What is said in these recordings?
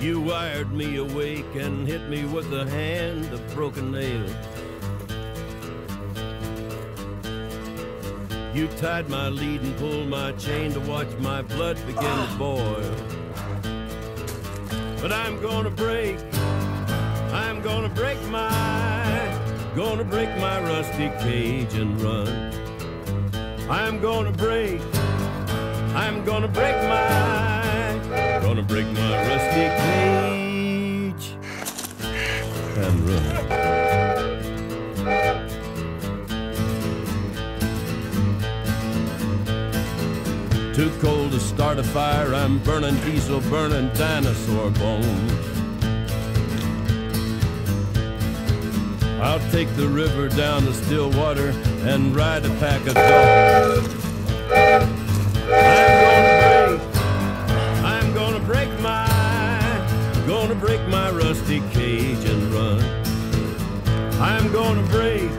lifted me awake and hit me with the hand of broken nails. You tied my lead and pulled my chain to watch my blood begin to boil. But I'm gonna break, I'm gonna break my, gonna break my rusty cage and run. I'm gonna break, I'm gonna break my, gonna break my and run. Too cold to start a fire, I'm burning diesel, burning dinosaur bones. I'll take the river down to still water and ride a pack of dogs. Gonna break my rusty cage and run. I'm gonna break,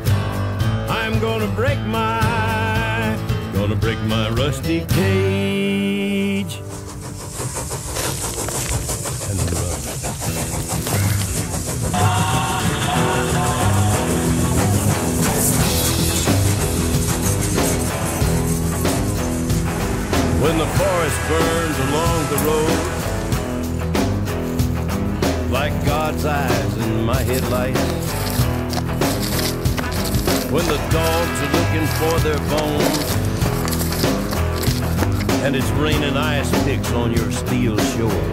I'm gonna break my, gonna break my rusty cage and run. When the forest burns along the road, like God's eyes in my headlights. When the dogs are looking for their bones, and it's raining ice picks on your steel shore.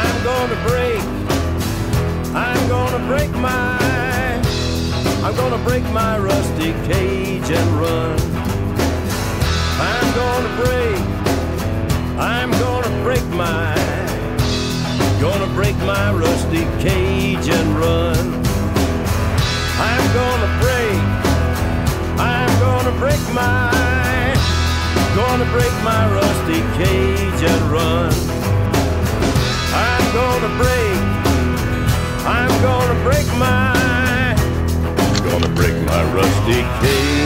I'm gonna break, I'm gonna break my, I'm gonna break my rusty cage and run. Gonna break my rusty cage and run. I'm gonna break, I'm gonna break my, gonna break my rusty cage and run. I'm gonna break, I'm gonna break my, gonna break my rusty cage